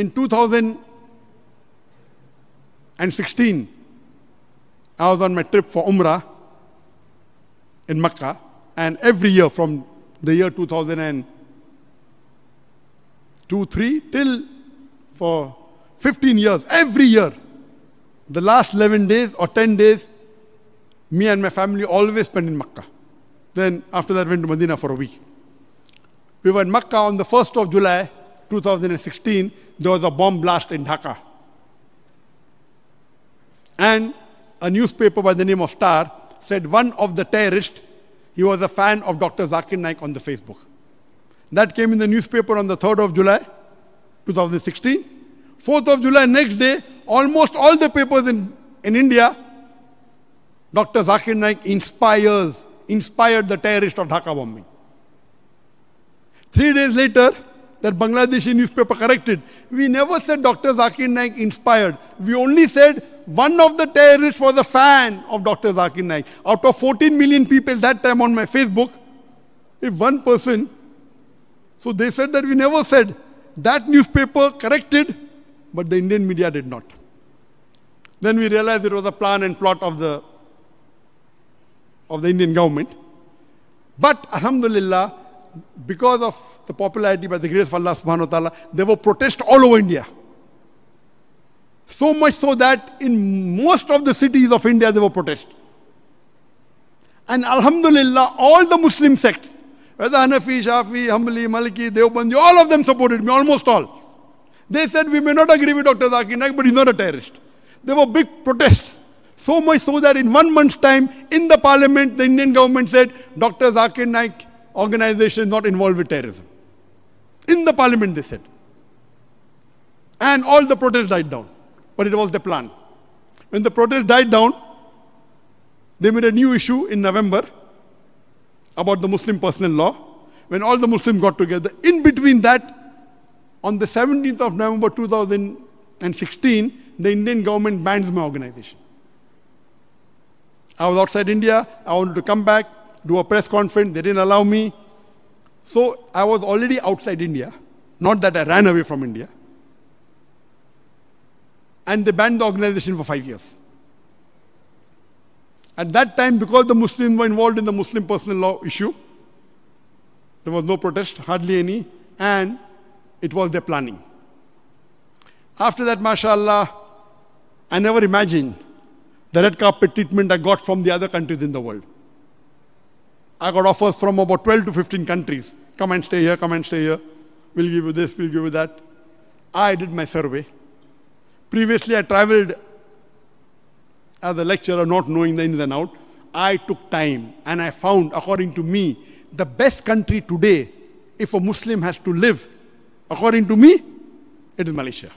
in 2016, I was on my trip for Umrah in Mecca, and every year from the year 2002, 3 till for 15 years, every year, the last 11 days or 10 days, me and my family always spent in Mecca. Then after that, went to Medina for a week. We were in Mecca on the 1st of July 2016. There was a bomb blast in Dhaka. And a newspaper by the name of Star said one of the terrorists, he was a fan of Dr. Zakir Naik on the Facebook. That came in the newspaper on the 3rd of July 2016. 4th of July, next day, almost all the papers in, in India, Dr. Zakir Naik inspires, inspired the terrorist of Dhaka bombing. Three days later, that Bangladeshi newspaper corrected. We never said Dr. Zakir Naik inspired. We only said one of the terrorists was a fan of Dr. Zakir Naik. Out of 14 million people that time on my Facebook, if one person, so they said that we never said. That newspaper corrected, but the Indian media did not. Then we realized it was a plan and plot of the, of the Indian government. But Alhamdulillah, because of the popularity by the grace of Allah subhanahu wa ta'ala, there were protests all over India. So much so that in most of the cities of India there were protests. And Alhamdulillah, all the Muslim sects, whether Hanafi, Shafi, Hanbali, Maliki, Deobandi, all of them supported me, almost all. They said we may not agree with Dr. Zakir Naik, but he's not a terrorist. There were big protests. So much so that in one month's time, in the parliament, the Indian government said Dr. Zakir Naik organization is not involved with terrorism. In the parliament, they said. And all the protests died down. But it was the plan. When the protests died down, they made a new issue in November about the Muslim personal law. When all the Muslims got together, in between that, on the 17th of November 2016, the Indian government bans my organization. I was outside India. I wanted to come back, do a press conference. They didn't allow me. So I was already outside India. Not that I ran away from India. And they banned the organization for five years. At that time, because the Muslims were involved in the Muslim personal law issue, there was no protest, hardly any, and it was their planning. After that, mashallah, I never imagined the red carpet treatment I got from the other countries in the world. I got offers from about 12 to 15 countries. Come and stay here, come and stay here. We'll give you this, we'll give you that. I did my survey. Previously, I traveled as a lecturer, not knowing the ins and out. I took time and I found, according to me, the best country today, if a Muslim has to live, according to me, it is Malaysia.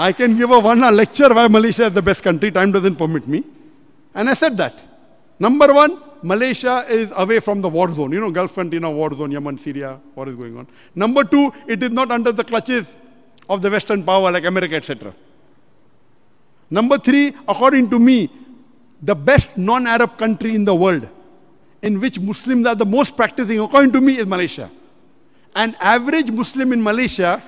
I can give a one hour lecture why Malaysia is the best country. Time doesn't permit me. And I said that. Number one, Malaysia is away from the war zone. You know, Gulf country, know, war zone, Yemen, Syria, what is going on. Number two, it is not under the clutches of the Western power like America, etc. Number three, according to me, the best non-Arab country in the world in which Muslims are the most practicing, according to me, is Malaysia. An average Muslim in Malaysia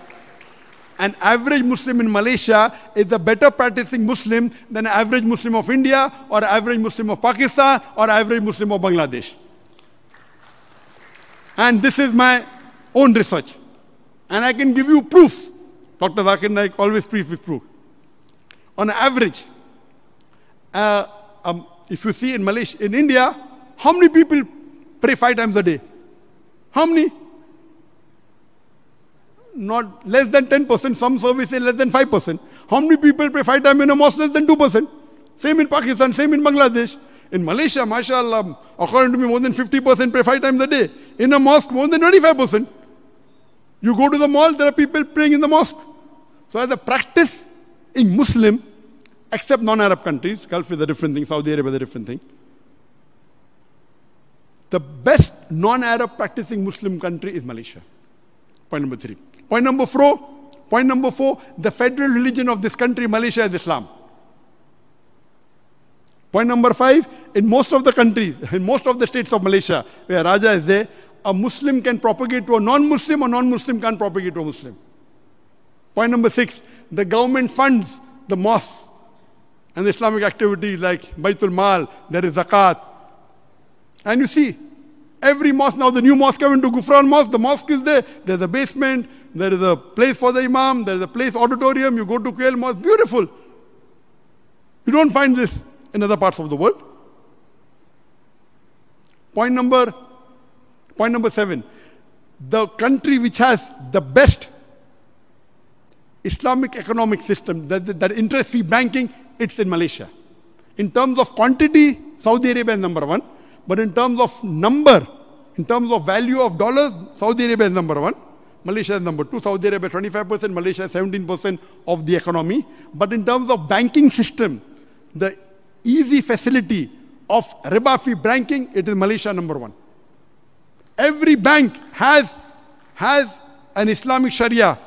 an average Muslim in Malaysia is a better practicing Muslim than an average Muslim of India or average Muslim of Pakistan or average Muslim of Bangladesh. And this is my own research. And I can give you proofs. Dr. Zakir Naik always preach with proof. On average, uh, um, if you see in Malaysia, in India, how many people pray five times a day? How many? Not less than 10%, some services less than 5%. How many people pray five times in a mosque? Less than 2%. Same in Pakistan, same in Bangladesh. In Malaysia, mashallah, according to me, more than 50% pray five times a day. In a mosque, more than 25%. You go to the mall, there are people praying in the mosque. So as a practice in Muslim, except non-Arab countries, Gulf is a different thing, Saudi Arabia is a different thing. The best non-Arab practicing Muslim country is Malaysia. Point number three. Point number four, point number four, the federal religion of this country, Malaysia, is Islam. Point number five, in most of the countries, in most of the states of Malaysia, where Raja is there, a Muslim can propagate to a non-Muslim, or non-Muslim can't propagate to a Muslim. Point number six, the government funds the mosques and the Islamic activities like Baitul Mal, there is zakat. And you see, every mosque, now the new mosque coming to Gufran Mosque, the mosque is there, there's a basement, there is a place for the imam, there is a place auditorium, you go to Kuel Mosque, beautiful. You don't find this in other parts of the world. Point number, point number seven. The country which has the best Islamic economic system, that, that, that interest-free banking, it's in Malaysia. In terms of quantity, Saudi Arabia is number one. But in terms of number, in terms of value of dollars, Saudi Arabia is number one. Malaysia is number two. Saudi Arabia 25%, Malaysia 17% of the economy. But in terms of banking system, the easy facility of riba-free banking, it is Malaysia number one. Every bank has, has an Islamic Sharia,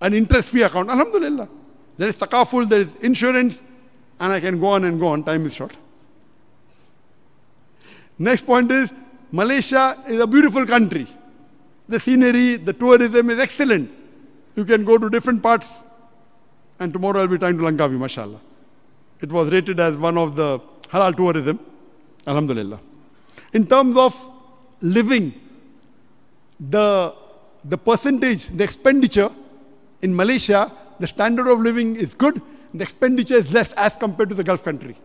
an interest-free account. Alhamdulillah. There is takaful, there is insurance, and I can go on and go on. Time is short. Next point is Malaysia is a beautiful country. The scenery, the tourism is excellent. You can go to different parts. And tomorrow I'll be trying to Langkawi, mashallah. It was rated as one of the halal tourism. Alhamdulillah. In terms of living, the, the percentage, the expenditure in Malaysia, the standard of living is good. The expenditure is less as compared to the Gulf country.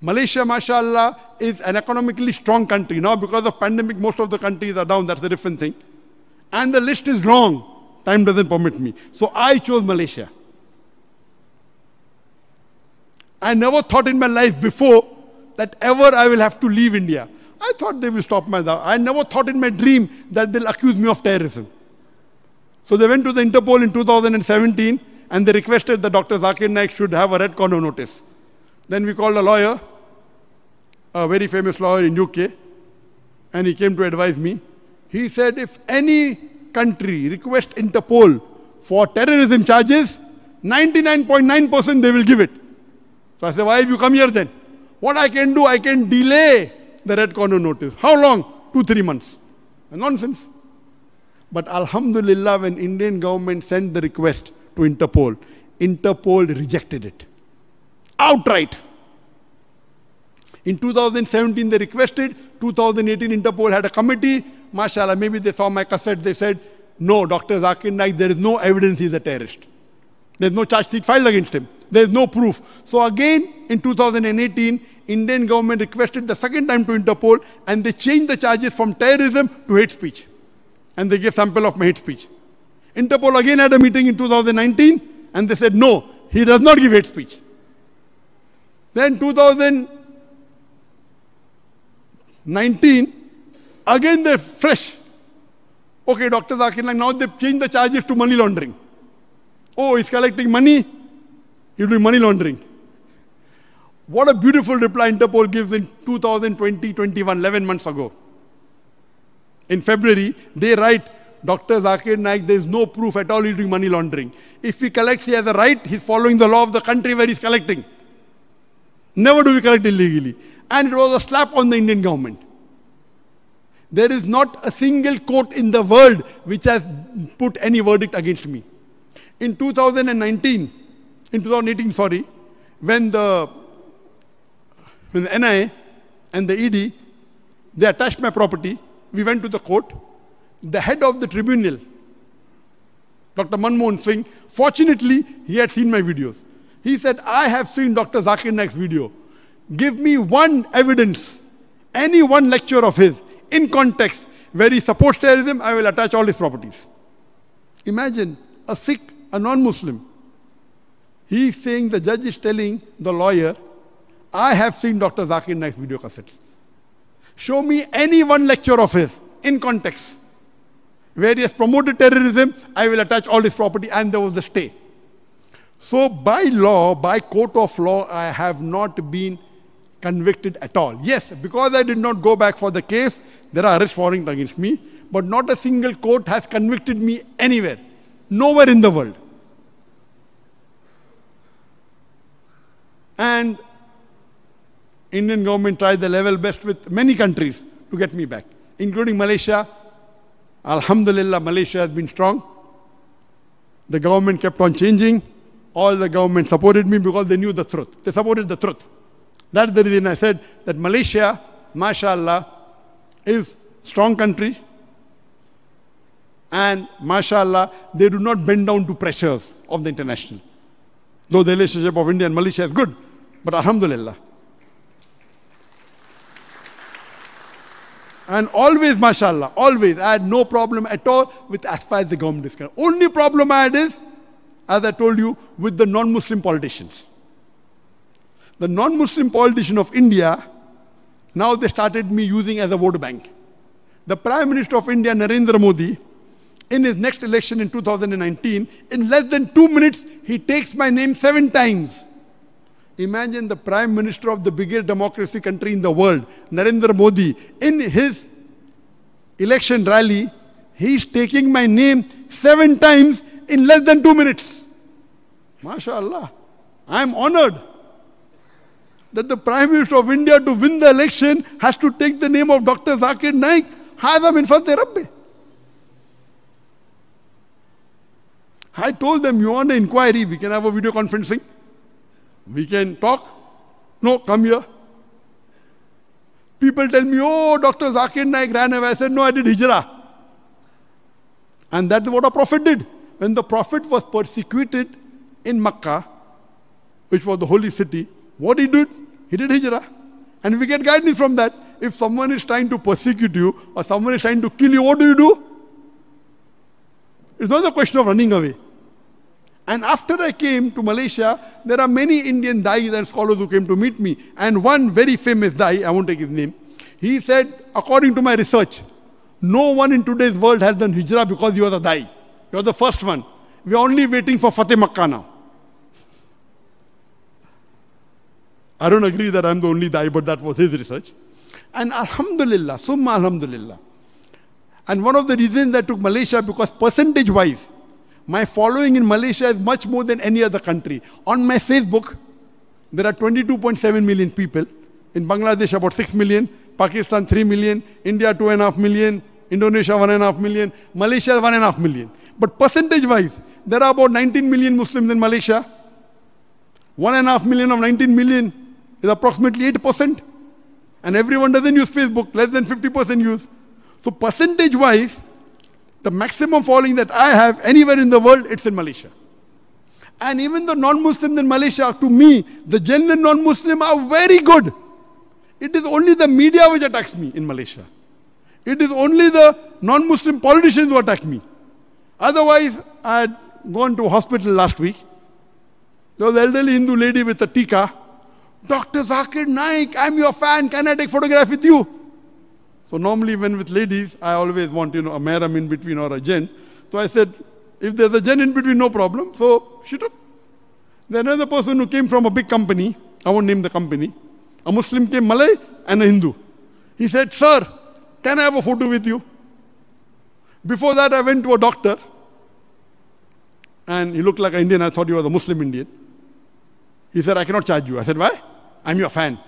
Malaysia, mashallah, is an economically strong country. Now, because of pandemic, most of the countries are down. That's a different thing. And the list is long. Time doesn't permit me. So I chose Malaysia. I never thought in my life before that ever I will have to leave India. I thought they will stop my I never thought in my dream that they'll accuse me of terrorism. So they went to the Interpol in 2017 and they requested that Dr. Zakir Naik should have a red corner notice. Then we called a lawyer, a very famous lawyer in UK, and he came to advise me. He said if any country requests Interpol for terrorism charges, 99.9% they will give it. So I said, why have you come here then? What I can do, I can delay the red corner notice. How long? Two, three months. Nonsense. But Alhamdulillah, when Indian government sent the request to Interpol, Interpol rejected it. Outright. In 2017, they requested. 2018, Interpol had a committee. MashaAllah, maybe they saw my cassette. They said, no, Dr. Zakir Naik, there is no evidence he's a terrorist. There's no charge sheet filed against him. There's no proof. So again, in 2018, Indian government requested the second time to Interpol and they changed the charges from terrorism to hate speech. And they gave sample of my hate speech. Interpol again had a meeting in 2019 and they said, no, he does not give hate speech. Then 2019, again they're fresh. Okay, Dr. Zakir Naik, now they've changed the charges to money laundering. Oh, he's collecting money, he's doing money laundering. What a beautiful reply Interpol gives in 2020 21, 11 months ago. In February, they write, Dr. Zakir Naik, there is no proof at all he's doing money laundering. If he collects, he has a right, he's following the law of the country where he's collecting. Never do we collect illegally. And it was a slap on the Indian government. There is not a single court in the world which has put any verdict against me. In 2019, in 2018, sorry, when the, when the NIA and the ED, they attached my property, we went to the court. The head of the tribunal, Dr. Manmohan Singh, fortunately, he had seen my videos. He said, I have seen Dr. Zakir Naik's video. Give me one evidence, any one lecture of his, in context, where he supports terrorism, I will attach all his properties. Imagine a Sikh, a non-Muslim. He is saying, the judge is telling the lawyer, I have seen Dr. Zakir Naik's video cassettes. Show me any one lecture of his, in context, where he has promoted terrorism, I will attach all his property, and there was a stay. So by law, by court of law, I have not been convicted at all. Yes, because I did not go back for the case, there are arrest warrants against me, but not a single court has convicted me anywhere, nowhere in the world. And Indian government tried the level best with many countries, to get me back, including Malaysia. Alhamdulillah, Malaysia has been strong. The government kept on changing. All the government supported me because they knew the truth. They supported the truth. That's the reason I said that Malaysia, mashallah, is strong country. And mashallah, they do not bend down to pressures of the international. Though the relationship of India and Malaysia is good, but alhamdulillah. And always, mashallah, always, I had no problem at all with as far as the government is concerned. Only problem I had is, as I told you, with the non-Muslim politicians. The non-Muslim politician of India, now they started me using as a vote bank. The Prime Minister of India, Narendra Modi, in his next election in 2019, in less than two minutes, he takes my name seven times. Imagine the Prime Minister of the biggest democracy country in the world, Narendra Modi, in his election rally, he's taking my name seven times in less than two minutes. MashaAllah. I'm honored that the Prime Minister of India to win the election has to take the name of Dr. Zakir Naik. هذا من فضل ربي. I told them, you want an inquiry, we can have a video conferencing. We can talk. No, come here. People tell me, oh, Dr. Zakir Naik ran away. I said, no, I did hijrah. And that's what a prophet did. When the prophet was persecuted in Makkah, which was the holy city, what he did? He did hijrah. And we get guidance from that. If someone is trying to persecute you or someone is trying to kill you, what do you do? It's not a question of running away. And after I came to Malaysia, there are many Indian dais and scholars who came to meet me. And one very famous dai, I won't take his name, he said, according to my research, no one in today's world has done hijrah because you are a dai. You are the first one. We are only waiting for Fateh Makkah now. I don't agree that I'm the only dai, but that was his research. And Alhamdulillah, Summa Alhamdulillah. And one of the reasons I took Malaysia because percentage wise, my following in Malaysia is much more than any other country. On my Facebook, there are 22.7 million people. In Bangladesh, about 6 million. Pakistan, 3 million. India, 2.5 million. Indonesia, 1.5 million. Malaysia, 1.5 million. But percentage wise, there are about 19 million Muslims in Malaysia. 1.5 million of 19 million is approximately 8%. And everyone doesn't use Facebook, less than 50% use. So percentage wise, the maximum following that I have anywhere in the world, it's in Malaysia. And even the non-Muslims in Malaysia, to me, the genuine non-Muslim are very good. It is only the media which attacks me in Malaysia. It is only the non-Muslim politicians who attack me. Otherwise, I had gone to hospital last week. There was an elderly Hindu lady with a tika. Dr. Zakir Naik, I'm your fan. Can I take photograph with you? So normally when with ladies, I always want, you know, a mahram in between or a gen. So I said, if there's a gen in between, no problem. So she took. Then another person who came from a big company, I won't name the company, a Muslim came, Malay and a Hindu. He said, sir, can I have a photo with you? Before that, I went to a doctor. And he looked like an Indian. I thought he was a Muslim Indian. He said, I cannot charge you. I said, why? I'm your fan.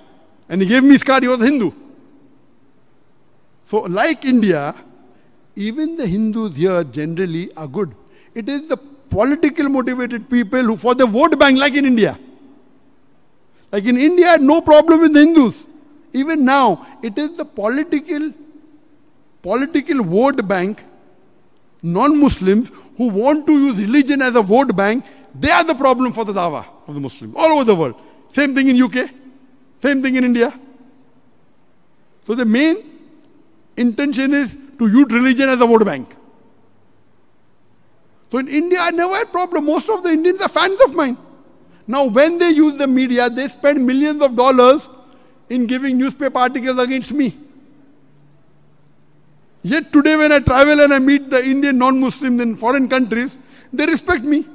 And he gave me his card. He was a Hindu. So, like India, even the Hindus here generally are good. It is the political motivated people who, for the vote bank, like in India. Like in India, no problem with the Hindus. Even now, it is the political, political vote bank, non-Muslims who want to use religion as a vote bank. They are the problem for the dawah of the Muslims all over the world. Same thing in UK, same thing in India. So the main intention is to use religion as a vote bank. So in India, I never had problem. Most of the Indians are fans of mine. Now, when they use the media, they spend millions of dollars in giving newspaper articles against me. Yet today, when I travel and I meet the Indian non-Muslims in foreign countries, they respect me.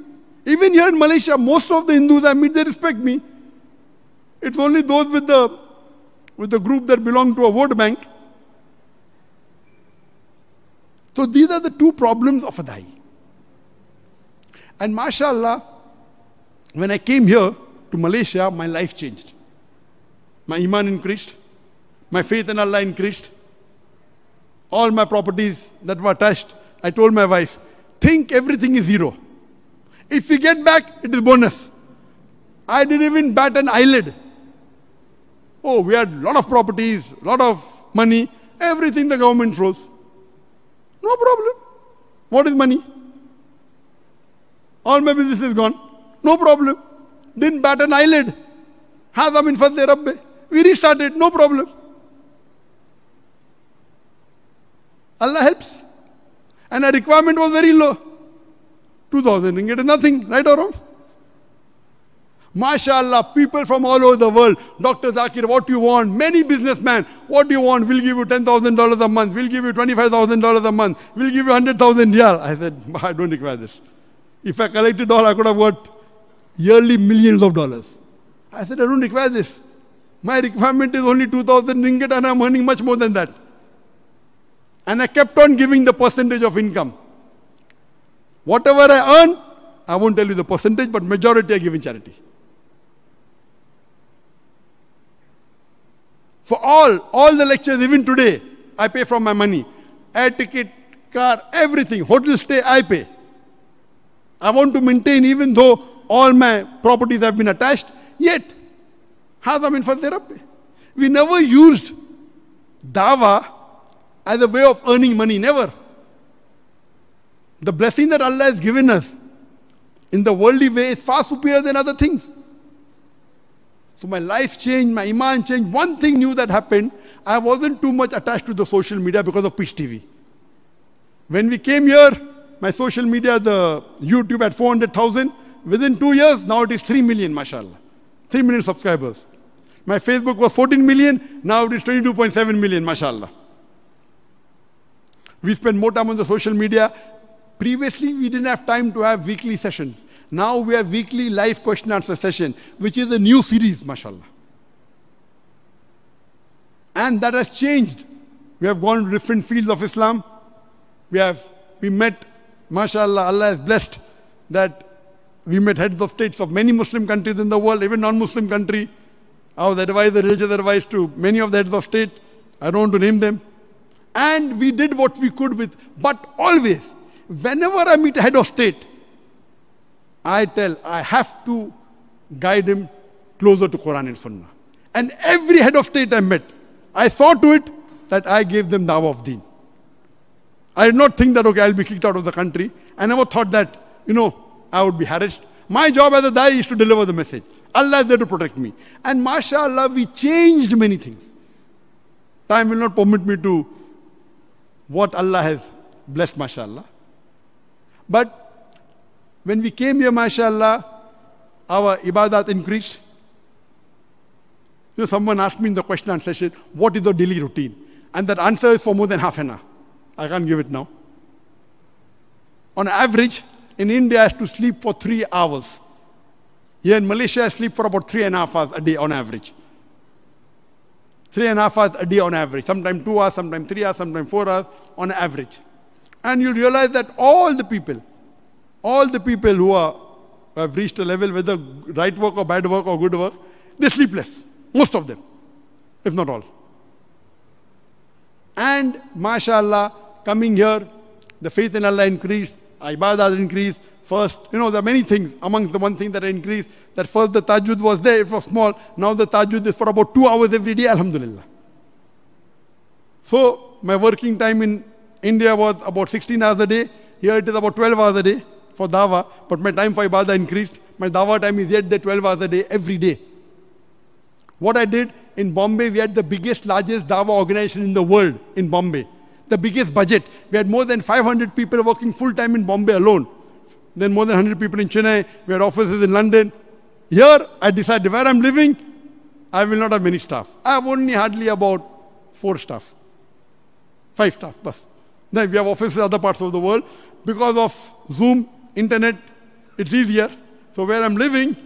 Even here in Malaysia, most of the Hindus I meet, they respect me. It's only those with the, with the group that belong to a vote bank so these are the two problems of a dai. And mashallah, when I came here to Malaysia, my life changed. My iman increased, my faith in Allah increased, all my properties that were touched, I told my wife, think everything is zero. If we get back, it is bonus. I didn't even bat an eyelid. Oh, we had a lot of properties, a lot of money, everything the government froze. No problem. What is money? All my business is gone. No problem. Didn't bat an eyelid. Hazam in the Rabbe. We restarted, no problem. Allah helps. And our requirement was very low. 2000 ringgit is nothing, right or wrong? MashaAllah, people from all over the world. Dr. Zakir, what do you want? Many businessmen, what do you want? We'll give you $10,000 a month. We'll give you $25,000 a month. We'll give you 100,000 riyal. I said, I don't require this. If I collected all, I could have got yearly millions of dollars. I said, I don't require this. My requirement is only 2,000 ringgit and I'm earning much more than that. And I kept on giving the percentage of income. Whatever I earn, I won't tell you the percentage, but majority I give in charity. For all, all the lectures, even today, I pay from my money. Air ticket, car, everything, hotel stay, I pay. I want to maintain, even though all my properties have been attached, yet, have I therapy? We never used dawa as a way of earning money, never. The blessing that Allah has given us in the worldly way is far superior than other things. So my life changed, my iman changed. One thing new that happened, I wasn't too much attached to the social media because of Peace TV. When we came here, my social media, the YouTube at 400,000. Within two years, now it is 3 million, mashallah. 3 million subscribers. My Facebook was 14 million, now it is 22.7 million, mashallah. We spend more time on the social media. Previously, we didn't have time to have weekly sessions. Now we have weekly live question answer session, which is a new series, mashallah. And that has changed. We have gone to different fields of Islam. We have we met, mashallah, Allah has blessed that we met heads of states of many Muslim countries in the world, even non-Muslim country. I was advised the religious advice to many of the heads of state. I don't want to name them. And we did what we could with, but always, whenever I meet a head of state, I tell, I have to guide him closer to Quran and Sunnah. And every head of state I met, I saw to it that I gave them dawah of deen. I did not think that, okay, I'll be kicked out of the country. I never thought that, you know, I would be harassed. My job as a dai is to deliver the message. Allah is there to protect me. And mashallah, we changed many things. Time will not permit me to what Allah has blessed, mashallah. But when we came here, mashallah, our ibadat increased. Know, someone asked me in the question and session, what is the daily routine? And that answer is for more than half an hour. I can't give it now. On average, in India, I have to sleep for three hours. Here in Malaysia, I sleep for about three and a half hours a day on average. Three and a half hours a day on average. Sometimes two hours, sometimes three hours, sometimes four hours on average. And you'll realize that all the people, all the people who are who have reached a level, whether right work or bad work or good work, they're sleepless. Most of them, if not all. And mashallah, coming here, the faith in Allah increased, ibadah increased. First, you know, there are many things. Amongst the one thing that I increased, that first the tahajjud was there, it was small. Now the tahajjud is for about two hours every day, alhamdulillah. So, my working time in India was about 16 hours a day. Here it is about 12 hours a day for dawah, but my time for ibadah increased. My dawah time is yet the 12 hours a day, every day. What I did in Bombay, we had the biggest, largest dawah organization in the world in Bombay. The biggest budget. We had more than 500 people working full time in Bombay alone. Then more than 100 people in Chennai. We had offices in London. Here, I decided where I'm living, I will not have many staff. I have only hardly about four staff. Five staff, bus. Then we have offices in other parts of the world. Because of Zoom, internet, it's easier. So where I'm living,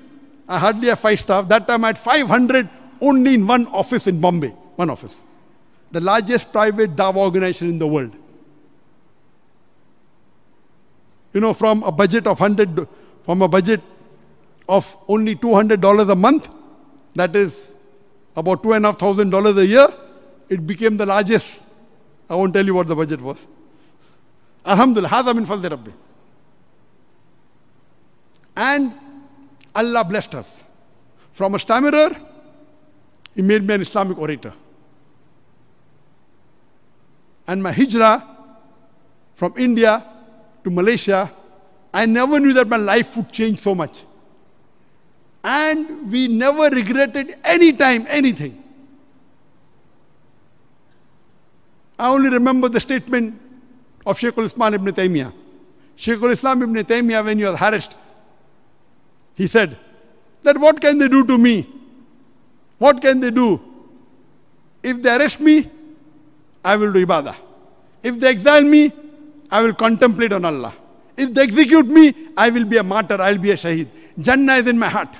I hardly have five staff. That time I had 500 only in one office in Bombay. One office. The largest private dawah organization in the world. You know, from a budget of 100, from a budget of only $200 a month, that is about $2,500 a year, it became the largest I won't tell you what the budget was. Alhamdulillah, hadha min Rabbi. And Allah blessed us. From a stammerer, He made me an Islamic orator. And my hijrah from India to Malaysia, I never knew that my life would change so much. And we never regretted any time anything. I only remember the statement of Shaykh al-Islam ibn Taymiyyah. Shaykh al-Islam ibn Taymiyyah, when he was harassed, he said, that what can they do to me? What can they do? If they arrest me, I will do ibadah. If they exile me, I will contemplate on Allah. If they execute me, I will be a martyr, I will be a shaheed. Jannah is in my heart.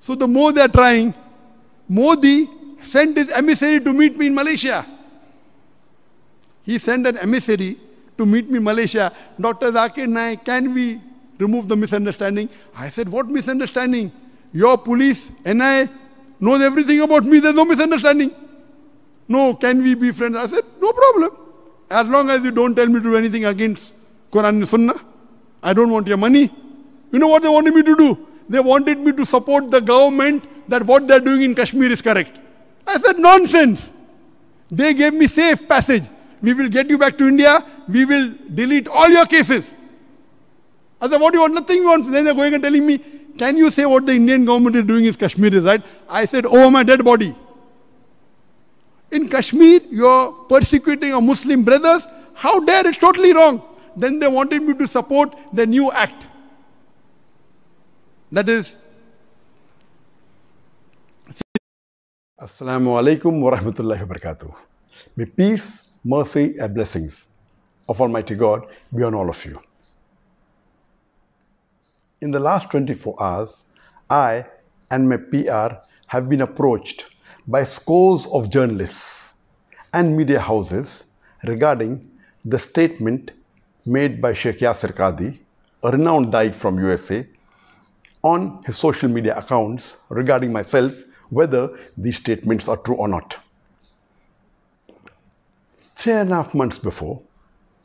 So the more they are trying, Modi sent his emissary to meet me in Malaysia. He sent an emissary to meet me in Malaysia. Dr. Zakir Naik, can we remove the misunderstanding? I said, what misunderstanding? Your police, NI, knows everything about me. There's no misunderstanding. No, can we be friends? I said, no problem. As long as you don't tell me to do anything against Quran and Sunnah. I don't want your money. You know what they wanted me to do? They wanted me to support the government that what they're doing in Kashmir is correct. I said, nonsense. They gave me safe passage. We will get you back to India. We will delete all your cases. I said, what do you want? Nothing you want. Then they're going and telling me, can you say what the Indian government is doing in Kashmir is right? I said, oh, my dead body. In Kashmir, you're persecuting our Muslim brothers. How dare? It's totally wrong. Then they wanted me to support the new act. That is Assalamu alaikum wa rahmatullahi wa barakatuh. May peace, mercy, and blessings of Almighty God be on all of you. In the last 24 hours, I and my PR have been approached by scores of journalists and media houses regarding the statement made by Sheikh Yasir Qadhi, a renowned Daik from USA, on his social media accounts regarding myself whether these statements are true or not. Three and a half months before,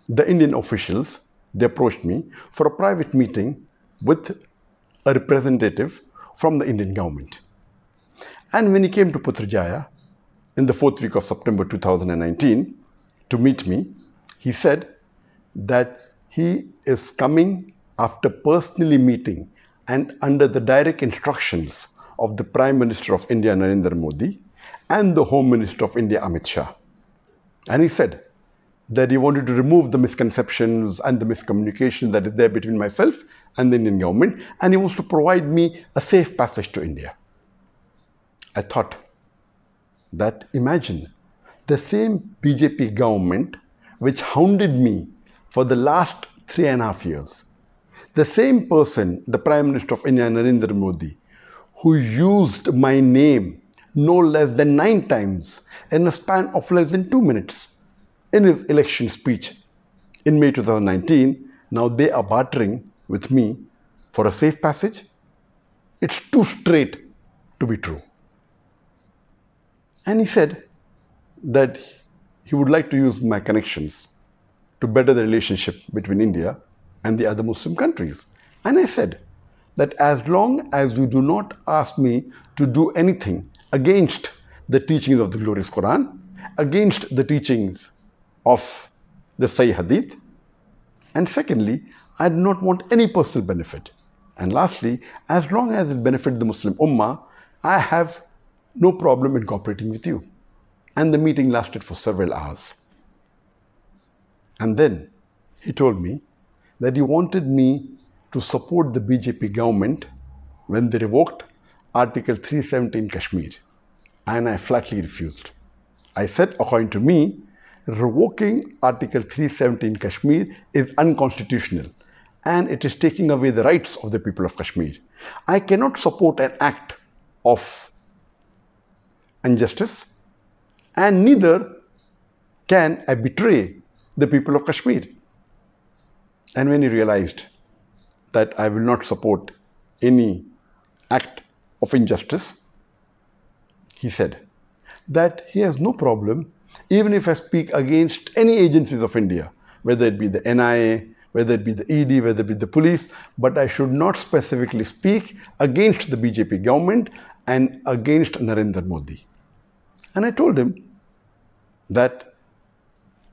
the Indian officials, they approached me for a private meeting with a representative from the Indian government. And when he came to Putrajaya in the fourth week of September 2019 to meet me, he said that he is coming after personally meeting and under the direct instructions of the Prime Minister of India, Narendra Modi, and the Home Minister of India, Amit Shah. And he said that he wanted to remove the misconceptions and the miscommunication that is there between myself and the Indian government, and he wants to provide me a safe passage to India. I thought that imagine the same BJP government which hounded me for the last three and a half years, the same person, the Prime Minister of India, Narendra Modi, who used my name no less than nine times in a span of less than two minutes in his election speech in May 2019. Now they are bartering with me for a safe passage. It's too straight to be true. And he said that he would like to use my connections to better the relationship between India and the other Muslim countries. And I said, that as long as you do not ask me to do anything against the teachings of the glorious Quran, against the teachings of the Sahih Hadith, and secondly, I do not want any personal benefit. And lastly, as long as it benefits the Muslim Ummah, I have no problem in cooperating with you. And the meeting lasted for several hours. And then he told me that he wanted me to support the BJP government when they revoked Article 317 Kashmir. And I flatly refused. I said, according to me, revoking Article 317 Kashmir is unconstitutional and it is taking away the rights of the people of Kashmir. I cannot support an act of injustice and neither can I betray the people of Kashmir. And when he realized that I will not support any act of injustice. He said that he has no problem even if I speak against any agencies of India, whether it be the NIA, whether it be the ED, whether it be the police, but I should not specifically speak against the BJP government and against Narendra Modi. And I told him that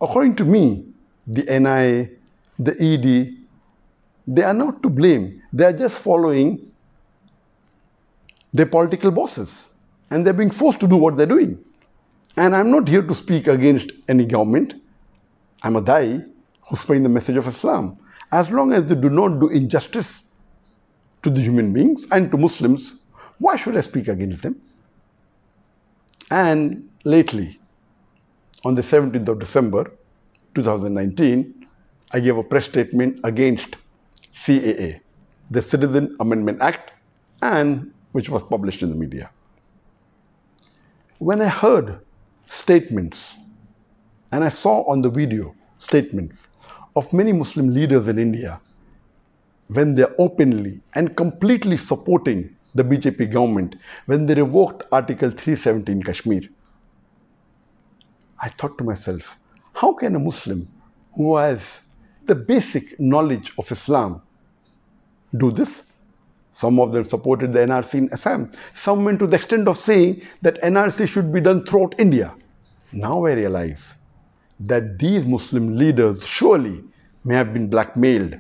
according to me, the NIA, the ED, they are not to blame. They are just following their political bosses and they're being forced to do what they're doing. And I'm not here to speak against any government. I'm a Dai who's spreading the message of Islam. As long as they do not do injustice to the human beings and to Muslims, why should I speak against them? And lately, on the 17th of December 2019, I gave a press statement against CAA, the Citizen Amendment Act, and which was published in the media. When I heard statements and I saw on the video statements of many Muslim leaders in India when they're openly and completely supporting the BJP government when they revoked Article 370 in Kashmir. I thought to myself, how can a Muslim who has the basic knowledge of Islam do this? Some of them supported the NRC in Assam. Some went to the extent of saying that NRC should be done throughout India. Now I realize that these Muslim leaders surely may have been blackmailed,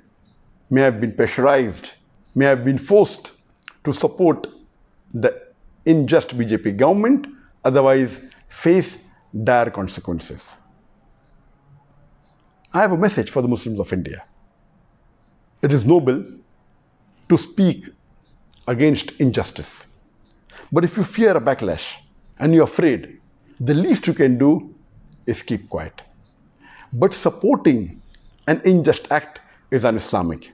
may have been pressurized, may have been forced to support the unjust BJP government, otherwise face dire consequences. I have a message for the Muslims of India. It is noble to speak against injustice. But if you fear a backlash and you're afraid, the least you can do is keep quiet. But supporting an unjust act is un-Islamic.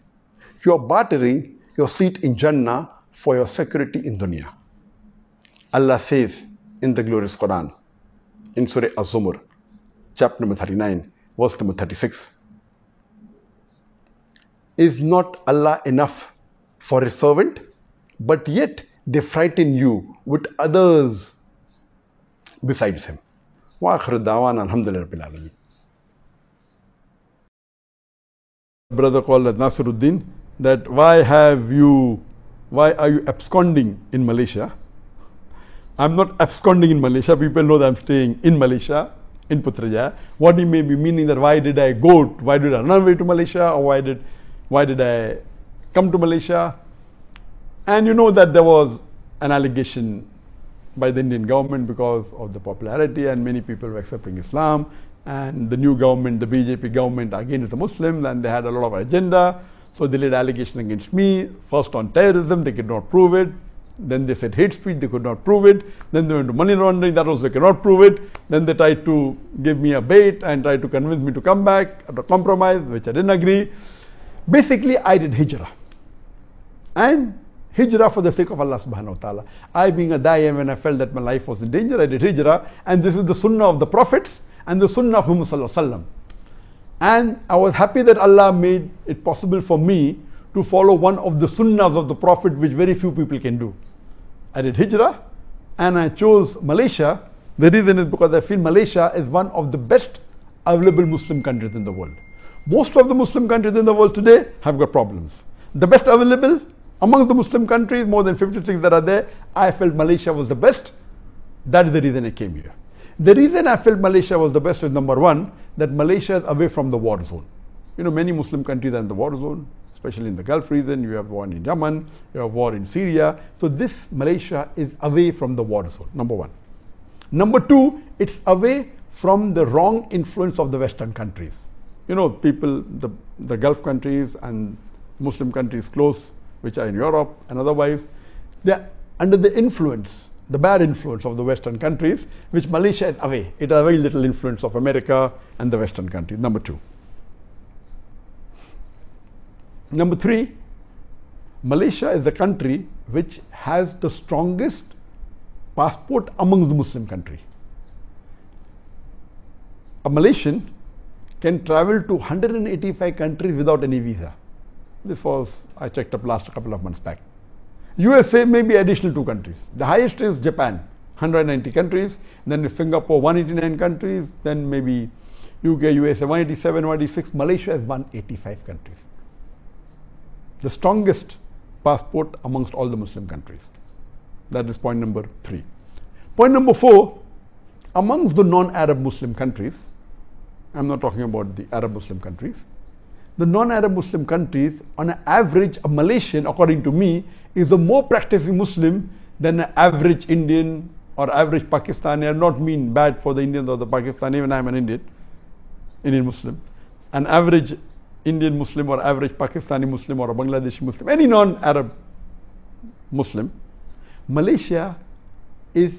You are bartering your seat in Jannah for your security in dunya. Allah says in the glorious Quran, in Surah Az-Zumar, chapter number 39, verse number 36. Is not Allah enough for a servant? But yet they frighten you with others besides him. وآخر الدعوانا الحمد لله رب العالمين. Brother called Nasiruddin that why have you, why are you absconding in Malaysia? I'm not absconding in Malaysia. People know that I'm staying in Malaysia, in Putrajaya. What he may be meaning that why did I go, why did I run away to Malaysia or why did, why did I come to Malaysia? And you know that there was an allegation by the Indian government because of the popularity and many people were accepting Islam and the new government, the BJP government against the Muslims and they had a lot of agenda. So they laid allegation against me, first on terrorism, they could not prove it. Then they said hate speech, they could not prove it. Then they went to money laundering, that also they cannot prove it. Then they tried to give me a bait and tried to convince me to come back at a compromise, which I didn't agree. Basically, I did hijrah. And hijrah for the sake of Allah subhanahu wa ta'ala. I being a da'i when I felt that my life was in danger, I did hijrah. And this is the sunnah of the prophets and the sunnah of Muhammad sallallahu alaihi wasallam. And I was happy that Allah made it possible for me to follow one of the sunnahs of the Prophet, which very few people can do. I did hijrah and I chose Malaysia. The reason is because I feel Malaysia is one of the best available Muslim countries in the world. Most of the Muslim countries in the world today have got problems. The best available amongst the Muslim countries, more than 56 that are there, I felt Malaysia was the best. That is the reason I came here. The reason I felt Malaysia was the best is number one, that Malaysia is away from the war zone. You know, many Muslim countries are in the war zone, especially in the Gulf region. You have war in Yemen, you have war in Syria. So this Malaysia is away from the war zone, number one. Number two, it's away from the wrong influence of the Western countries. You know, people, the, the Gulf countries and Muslim countries close, which are in Europe and otherwise, they're under the influence the bad influence of the Western countries, which Malaysia is away. It has very little influence of America and the Western countries, number two. Number three, Malaysia is the country which has the strongest passport amongst the Muslim country. A Malaysian can travel to 185 countries without any visa. This was, I checked up last couple of months back. USA may be additional two countries. The highest is Japan, 190 countries. Then Singapore, 189 countries. Then maybe UK, USA, 187, 186. Malaysia has 185 countries. The strongest passport amongst all the Muslim countries. That is point number three. Point number four, amongst the non-Arab Muslim countries, I'm not talking about the Arab Muslim countries, the non-Arab Muslim countries, on average, a Malaysian, according to me, is a more practicing Muslim than an average Indian or average Pakistani. I not mean bad for the Indians or the Pakistani, even I'm an Indian, Indian Muslim. An average Indian Muslim or average Pakistani Muslim or a Bangladeshi Muslim, any non-Arab Muslim, Malaysia is,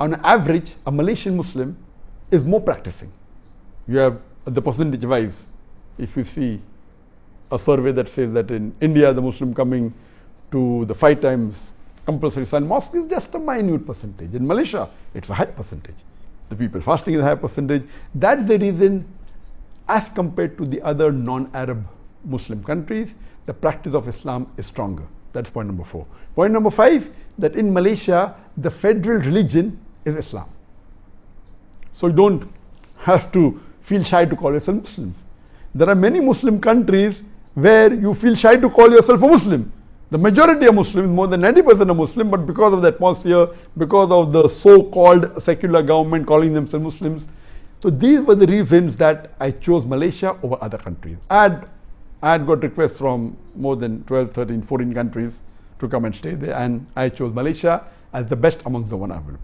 on average, a Malaysian Muslim is more practicing. You have the percentage wise, if you see a survey that says that in India, the Muslim coming to the five times compulsory Sun mosque is just a minute percentage. In Malaysia, it's a high percentage. The people fasting is a high percentage. That's the reason, as compared to the other non-Arab Muslim countries, the practice of Islam is stronger. That's point number four. Point number five, that in Malaysia, the federal religion is Islam. So you don't have to feel shy to call yourself Muslims. There are many Muslim countries where you feel shy to call yourself a Muslim. The majority are Muslims, more than 90% are Muslim, but because of the atmosphere, because of the so-called secular government calling themselves Muslims, so these were the reasons that I chose Malaysia over other countries. I had, I had got requests from more than 12, 13, 14 countries to come and stay there, and I chose Malaysia as the best amongst the one available.